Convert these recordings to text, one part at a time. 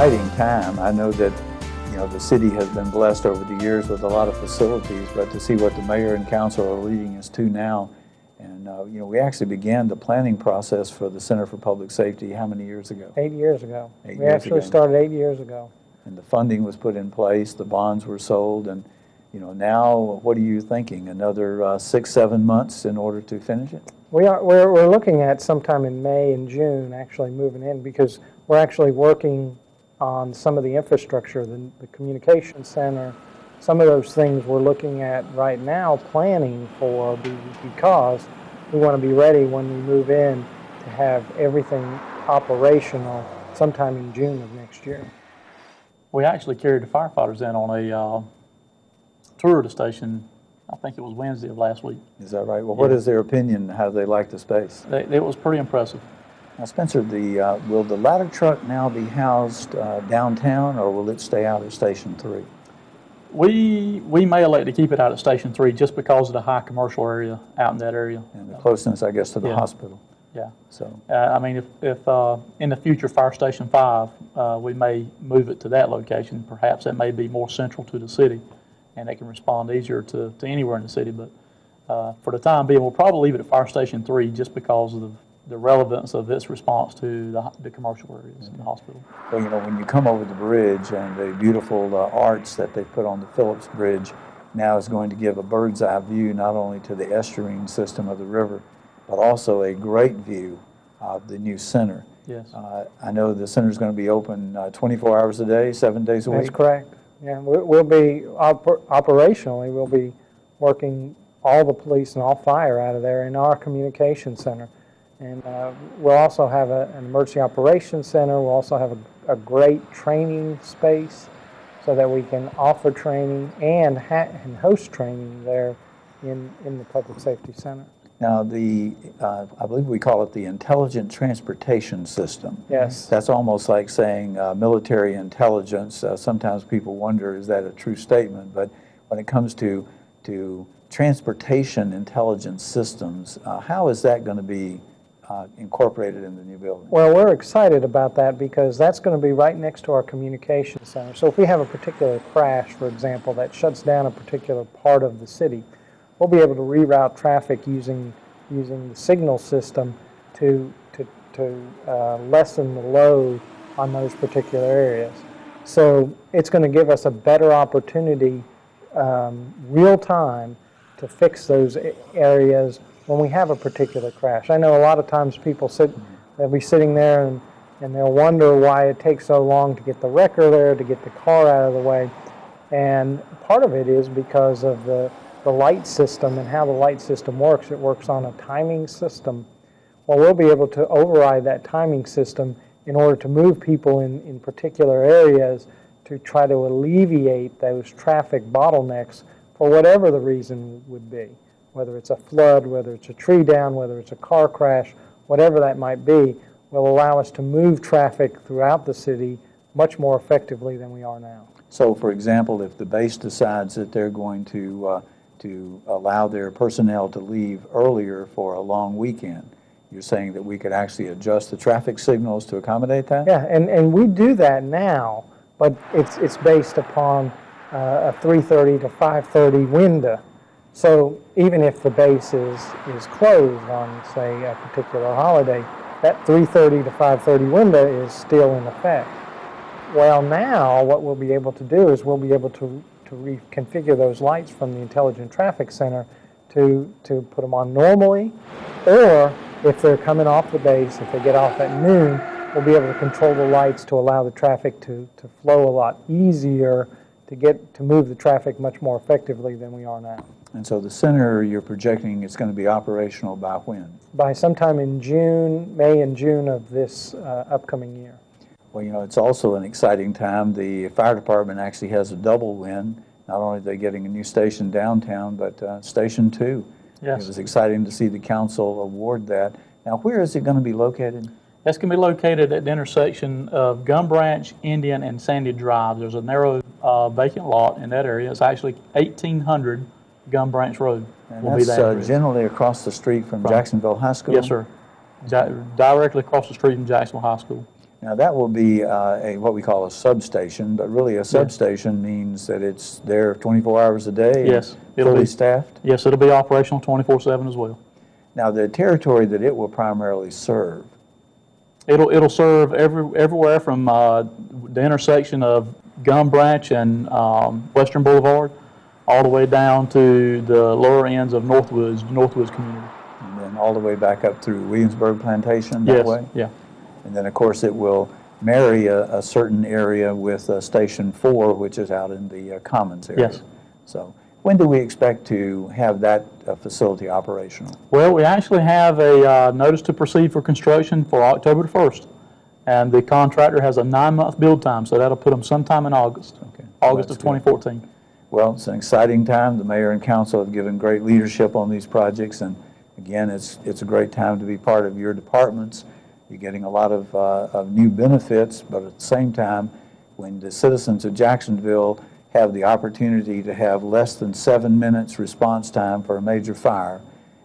exciting time. I know that, you know, the city has been blessed over the years with a lot of facilities, but to see what the mayor and council are leading us to now, and, uh, you know, we actually began the planning process for the Center for Public Safety how many years ago? Eight years ago. Eight We years actually ago. started eight years ago. And the funding was put in place, the bonds were sold, and, you know, now, what are you thinking? Another uh, six, seven months in order to finish it? We are, we're, we're looking at sometime in May and June actually moving in because we're actually working on some of the infrastructure, the, the communication center, some of those things we're looking at right now, planning for because we want to be ready when we move in to have everything operational sometime in June of next year. We actually carried the firefighters in on a uh, tour of the station, I think it was Wednesday of last week. Is that right? Well, what Yeah. is their opinion? How do they like the space? They- It was pretty impressive. Now, Spencer, the, uh, will the ladder truck now be housed uh, downtown, or will it stay out at Station Three? We, we may elect to keep it out at Station 3 just because of the high commercial area out in that area. And the closeness, I guess, to the Yeah. hospital, Yeah. so. Uh, I mean, if, if, uh, in the future, Fire Station Five, uh, we may move it to that location. Perhaps that may be more central to the city, and they can respond easier to, to anywhere in the city. But, uh, for the time being, we'll probably leave it at Fire Station Three just because of the, the relevance of its response to the, the commercial areas in the hospital. Well, you know, when you come over the bridge and the beautiful uh, arch that they put on the Phillips Bridge now is going to give a bird's eye view not only to the estuarine system of the river, but also a great view of the new center. Yes. Uh, I know the center is going to be open uh, 24 hours a day, seven days a week. That's correct. Yeah, we- we'll be, oper- operationally, we'll be working all the police and all fire out of there in our communication center. And uh, we'll also have a- an emergency operations center, we'll also have a- a great training space so that we can offer training and ha- and host training there in, in the public safety center. Now, the, uh, I believe we call it the Intelligent Transportation System. Yes. That's almost like saying uh, military intelligence. Uh, Sometimes people wonder, is that a true statement? But when it comes to, to transportation intelligence systems, uh, how is that going to be uh, incorporated in the new building? Well, we're excited about that because that's going to be right next to our communication center. So if we have a particular crash, for example, that shuts down a particular part of the city, we'll be able to reroute traffic using, using the signal system to, to, to uh, lessen the load on those particular areas. So it's going to give us a better opportunity, um, real time, to fix those areas when we have a particular crash. I know a lot of times people sit, they'll be sitting there and, and they'll wonder why it takes so long to get the wrecker there, to get the car out of the way. And part of it is because of the, the light system and how the light system works. It works on a timing system. Well, we'll be able to override that timing system in order to move people in, in particular areas to try to alleviate those traffic bottlenecks for whatever the reason would be. Whether it's a flood, whether it's a tree down, whether it's a car crash, whatever that might be, will allow us to move traffic throughout the city much more effectively than we are now. So, for example, if the base decides that they're going to, uh, to allow their personnel to leave earlier for a long weekend, you're saying that we could actually adjust the traffic signals to accommodate that? Yeah, and, and we do that now, but it's, it's based upon uh, a 3:30 to 5:30 window. So even if the base is, is closed on, say, a particular holiday, that 3:30 to 5:30 window is still in effect. Well, now, what we'll be able to do is we'll be able to, to reconfigure those lights from the Intelligent Traffic Center to, to put them on normally, or if they're coming off the base, if they get off at noon, we'll be able to control the lights to allow the traffic to, to flow a lot easier, to get, to move the traffic much more effectively than we are now. And so the center, you're projecting it's going to be operational by when? By sometime in June, May and June of this uh, upcoming year. Well, you know, it's also an exciting time. The fire department actually has a double win. Not only are they getting a new station downtown, but uh, Station Two. Yes. It was exciting to see the council award that. Now, where is it going to be located? That's going to be located at the intersection of Gum Branch, Indian, and Sandy Drive. There's a narrow uh, vacant lot in that area. It's actually 1800 Gum Branch Road. And will be that uh, generally across the street from Right. Jacksonville High School? Yes, sir. Di- Directly across the street from Jacksonville High School. Now, that will be uh, a, what we call a substation, but really a substation means that it's there 24 hours a day? Yes, it'll Fully be- staffed? Yes, it'll be operational 24/7 as well. Now, the territory that it will primarily serve, It'll, it'll serve every, everywhere from uh, the intersection of Gum Branch and um, Western Boulevard, all the way down to the lower ends of Northwoods, Northwoods community. and then all the way back up through Williamsburg Plantation that Yes, way? yeah. And then, of course, it will marry a, a certain area with uh, Station 4, which is out in the uh, Commons area. Yes. So when do we expect to have that uh, facility operational? Well, we actually have a uh, notice to proceed for construction for October 1st. And the contractor has a nine-month build time, so that'll put them sometime in August. Okay. August of That's good. 2014. Well, it's an exciting time. The mayor and council have given great leadership on these projects, and again, it's, it's a great time to be part of your departments. You're getting a lot of, uh, of new benefits, but at the same time, when the citizens of Jacksonville have the opportunity to have less than seven minutes response time for a major fire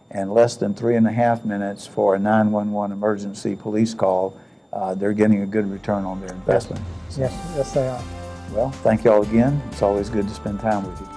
and less than three and a half minutes for a 911 emergency police call, uh, they're getting a good return on their investment. Yes, yes, they are. Well, thank you all again. It's always good to spend time with you.